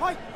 嗨。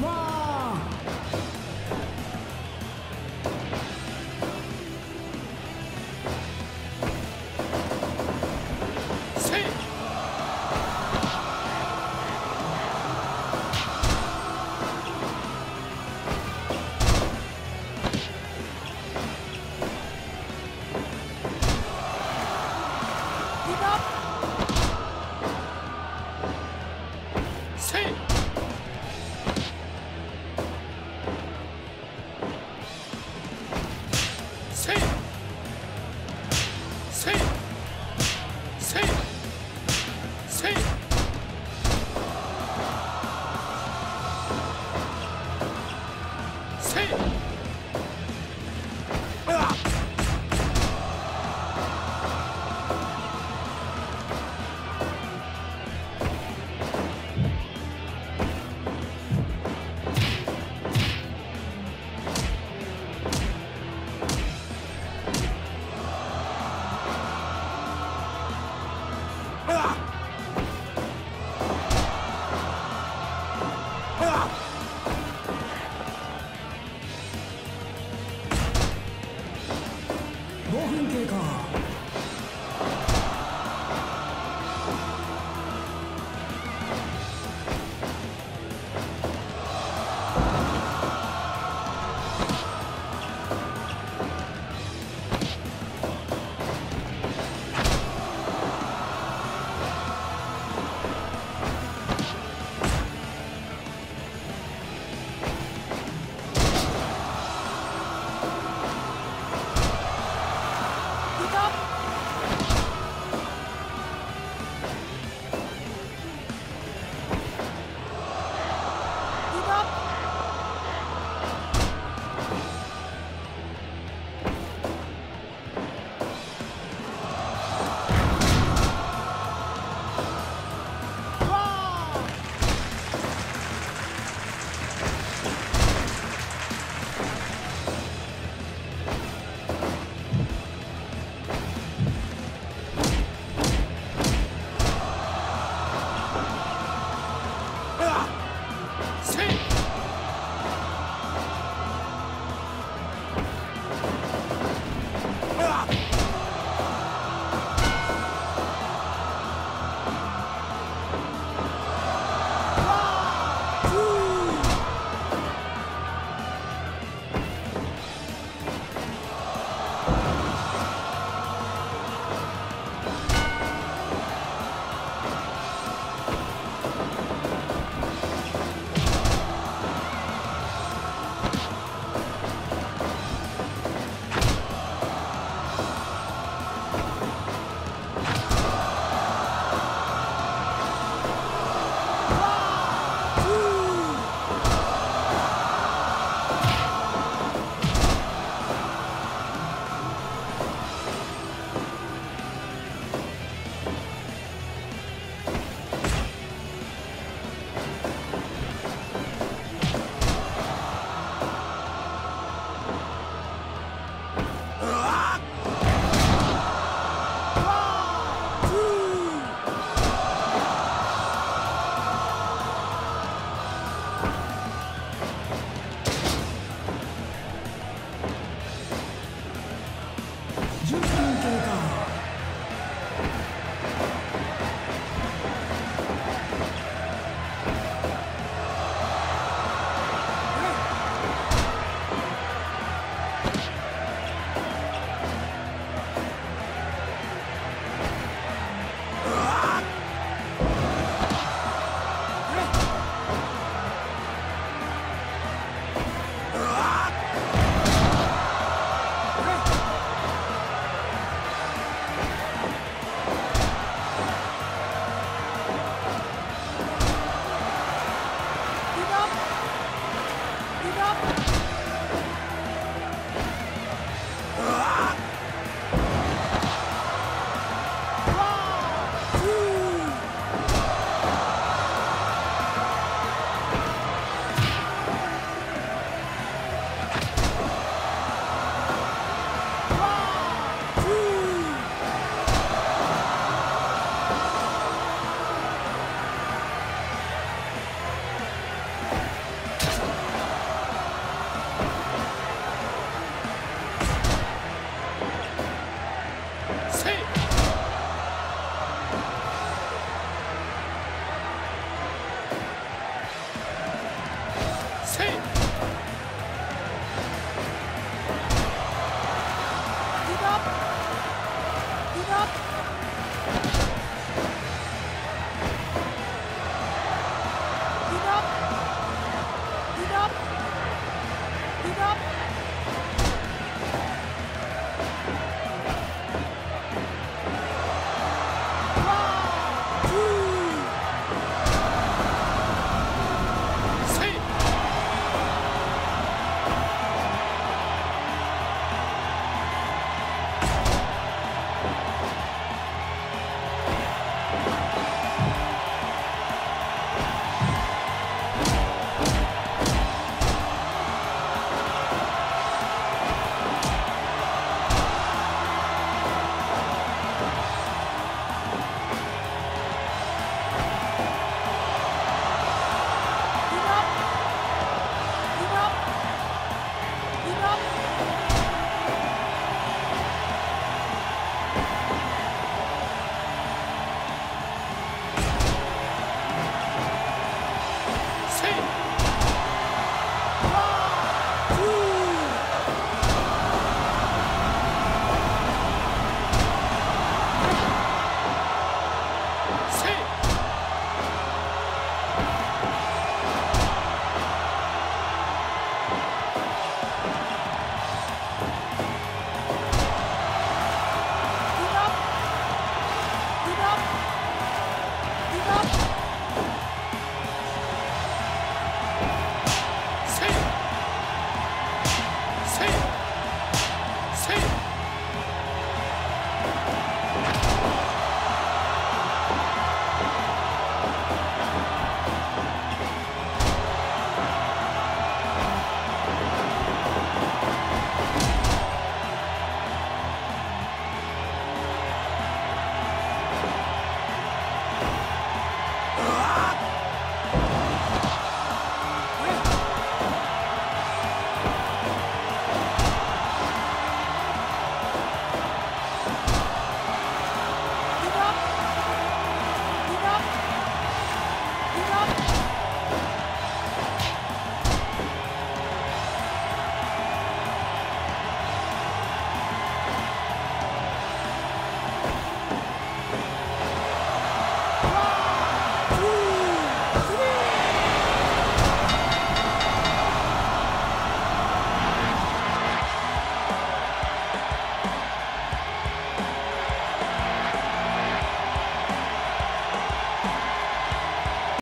One.